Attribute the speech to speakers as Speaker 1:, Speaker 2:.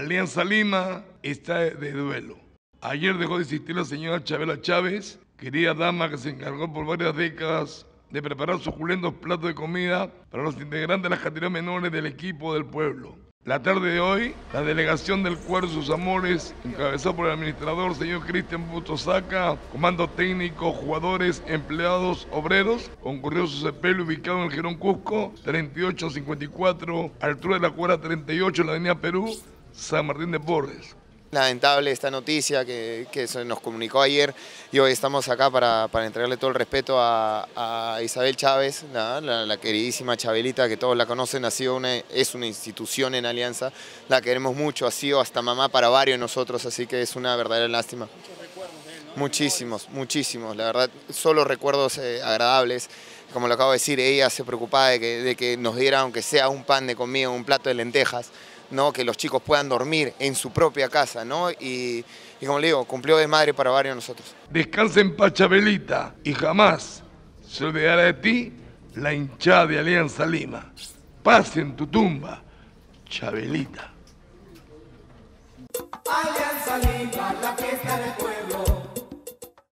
Speaker 1: Alianza Lima está de duelo. Ayer dejó de existir la señora Chabela Chávez, querida dama que se encargó por varias décadas de preparar suculentos platos de comida para los integrantes de las categorías menores del equipo del pueblo. La tarde de hoy, la delegación del cuadro Sus Amores, encabezada por el administrador señor Cristian Butosaca, comando técnico, jugadores, empleados, obreros, concurrió su sepelio ubicado en el Girón Cusco, 3854, altura de la cuadra 38 en la avenida Perú, San Martín de Porres.
Speaker 2: Lamentable esta noticia que, se nos comunicó ayer y hoy estamos acá para, entregarle todo el respeto a, Isabel Chávez, la, queridísima Chabelita que todos la conocen, ha sido una, es una institución en Alianza, la queremos mucho, ha sido hasta mamá para varios de nosotros, así que es una verdadera lástima. Muchísimos, muchísimos, la verdad, solo recuerdos eh, agradables. Como lo acabo de decir, ella se preocupaba de que, de que nos diera, aunque sea un pan de comida, un plato de lentejas, ¿no? que los chicos puedan dormir en su propia casa, ¿no? Y, como le digo, cumplió de madre para varios de nosotros.
Speaker 1: Descansa en Pachabelita y jamás se olvidará de ti la hinchada de Alianza Lima. Paz en tu tumba, Chabelita.
Speaker 3: Alianza Lima, la fiesta del pueblo.